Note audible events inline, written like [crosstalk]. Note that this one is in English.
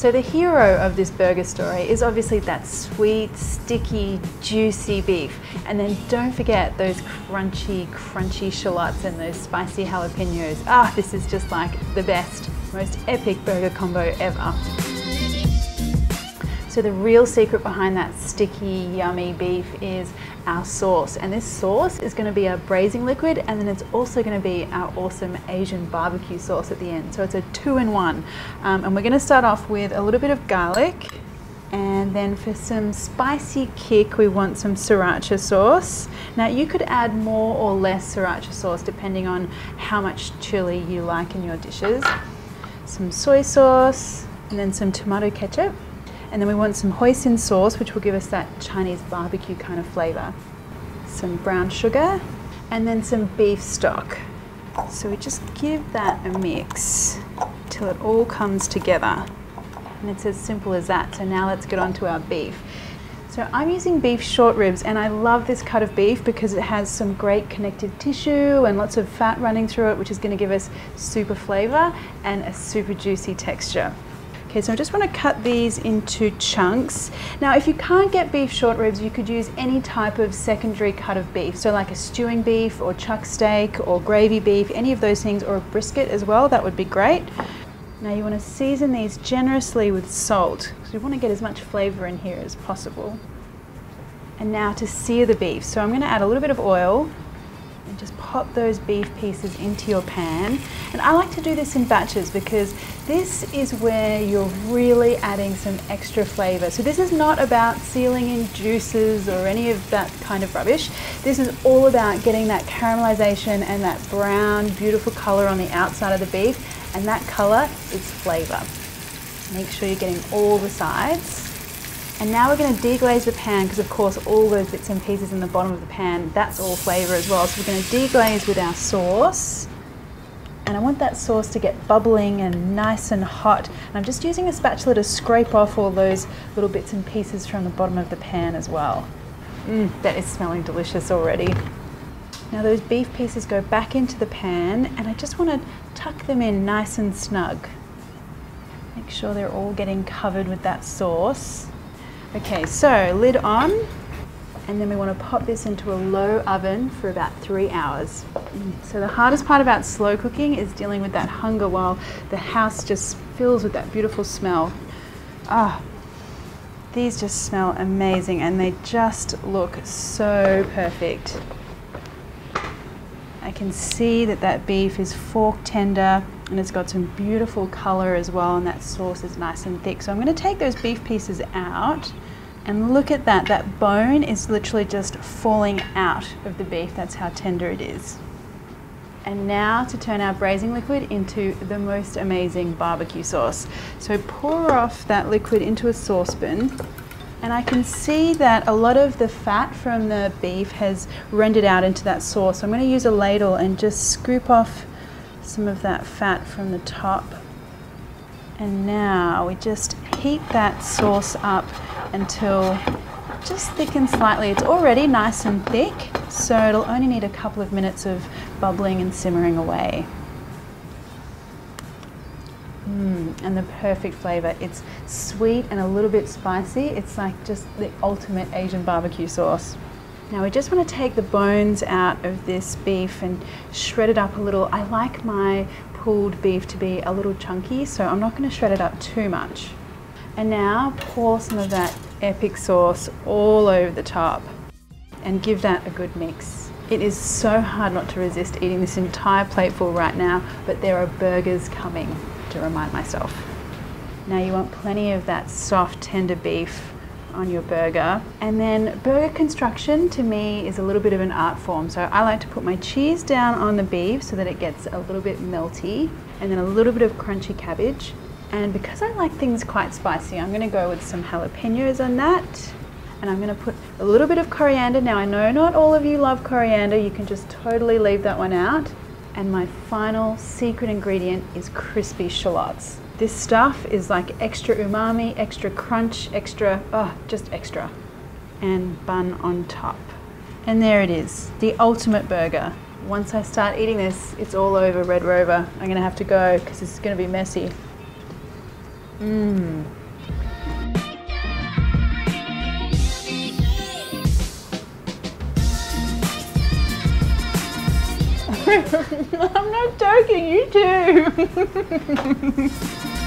So the hero of this burger story is obviously that sweet, sticky, juicy beef. And then don't forget those crunchy, crunchy shallots and those spicy jalapenos. Ah, this is just like the best, most epic burger combo ever. So the real secret behind that sticky, yummy beef is our sauce. And this sauce is gonna be our braising liquid and then it's also gonna be our awesome Asian barbecue sauce at the end. So it's a two in one. Um, and we're gonna start off with a little bit of garlic and then for some spicy kick, we want some sriracha sauce. Now you could add more or less sriracha sauce depending on how much chili you like in your dishes. Some soy sauce and then some tomato ketchup. And then we want some hoisin sauce, which will give us that Chinese barbecue kind of flavor. Some brown sugar, and then some beef stock. So we just give that a mix till it all comes together. And it's as simple as that. So now let's get on to our beef. So I'm using beef short ribs and I love this cut of beef because it has some great connective tissue and lots of fat running through it which is going to give us super flavor and a super juicy texture. Okay, so I just want to cut these into chunks. Now, if you can't get beef short ribs, you could use any type of secondary cut of beef. So like a stewing beef or chuck steak or gravy beef, any of those things, or a brisket as well, that would be great. Now you want to season these generously with salt, because we want to get as much flavor in here as possible. And now to sear the beef. So I'm going to add a little bit of oil just pop those beef pieces into your pan. And I like to do this in batches because this is where you're really adding some extra flavor. So this is not about sealing in juices or any of that kind of rubbish. This is all about getting that caramelization and that brown, beautiful color on the outside of the beef. And that color is flavor. Make sure you're getting all the sides. And now we're going to deglaze the pan because of course all those bits and pieces in the bottom of the pan, that's all flavour as well. So we're going to deglaze with our sauce. And I want that sauce to get bubbling and nice and hot. And I'm just using a spatula to scrape off all those little bits and pieces from the bottom of the pan as well. Mmm, that is smelling delicious already. Now those beef pieces go back into the pan and I just want to tuck them in nice and snug. Make sure they're all getting covered with that sauce. Okay, so lid on, and then we want to pop this into a low oven for about three hours. So the hardest part about slow cooking is dealing with that hunger while the house just fills with that beautiful smell. Ah, these just smell amazing and they just look so perfect. I can see that that beef is fork tender and it's got some beautiful color as well and that sauce is nice and thick. So I'm going to take those beef pieces out and look at that, that bone is literally just falling out of the beef. That's how tender it is. And now to turn our braising liquid into the most amazing barbecue sauce. So pour off that liquid into a saucepan and I can see that a lot of the fat from the beef has rendered out into that sauce. So I'm going to use a ladle and just scoop off some of that fat from the top. And now we just heat that sauce up until just thickens slightly. It's already nice and thick, so it'll only need a couple of minutes of bubbling and simmering away. Mm, and the perfect flavor. It's sweet and a little bit spicy. It's like just the ultimate Asian barbecue sauce. Now we just want to take the bones out of this beef and shred it up a little. I like my pulled beef to be a little chunky, so I'm not going to shred it up too much. And now pour some of that epic sauce all over the top and give that a good mix. It is so hard not to resist eating this entire plateful right now, but there are burgers coming to remind myself. Now you want plenty of that soft, tender beef on your burger. And then burger construction to me is a little bit of an art form. So I like to put my cheese down on the beef so that it gets a little bit melty and then a little bit of crunchy cabbage and because I like things quite spicy, I'm going to go with some jalapenos on that. And I'm going to put a little bit of coriander. Now I know not all of you love coriander. You can just totally leave that one out. And my final secret ingredient is crispy shallots. This stuff is like extra umami, extra crunch, extra, oh, just extra. And bun on top. And there it is, the ultimate burger. Once I start eating this, it's all over Red Rover. I'm gonna have to go because it's gonna be messy. Mmm. [laughs] I'm not joking, you too. [laughs]